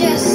just